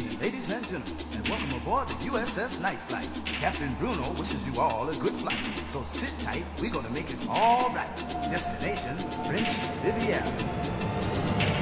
evening, ladies and gentlemen, and welcome aboard the USS Night Flight. Captain Bruno wishes you all a good flight. So sit tight, we're gonna make it all right. Destination, French Riviera.